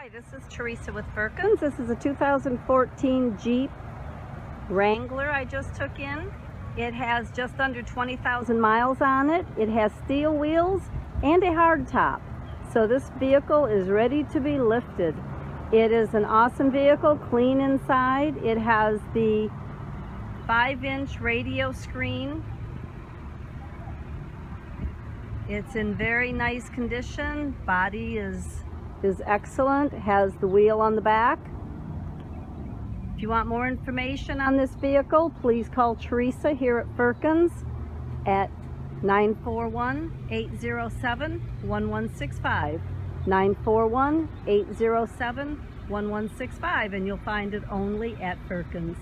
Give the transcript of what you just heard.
Hi, this is Teresa with Firkins. This is a 2014 Jeep Wrangler I just took in. It has just under 20,000 miles on it. It has steel wheels and a hard top. So this vehicle is ready to be lifted. It is an awesome vehicle, clean inside. It has the 5-inch radio screen. It's in very nice condition. Body is is excellent, has the wheel on the back. If you want more information on this vehicle, please call Teresa here at Firkins at 941-807-1165. 941-807-1165 and you'll find it only at Firkins.